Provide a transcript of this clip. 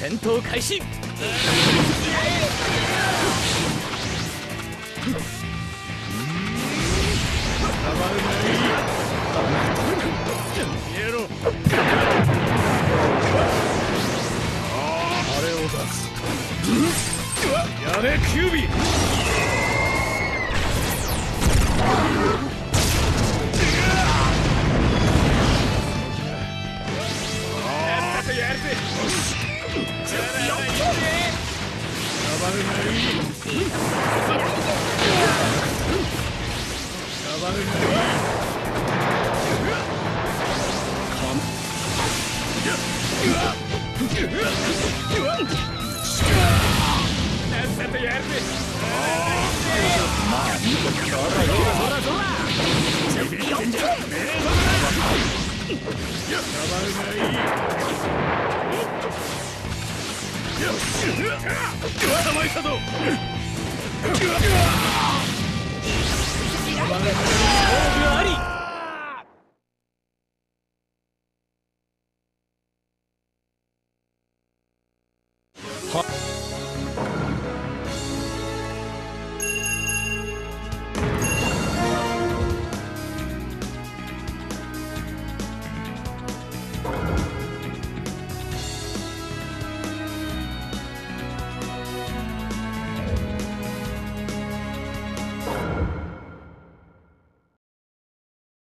戦闘開始。やれキュービー。暴捕まえたぞ。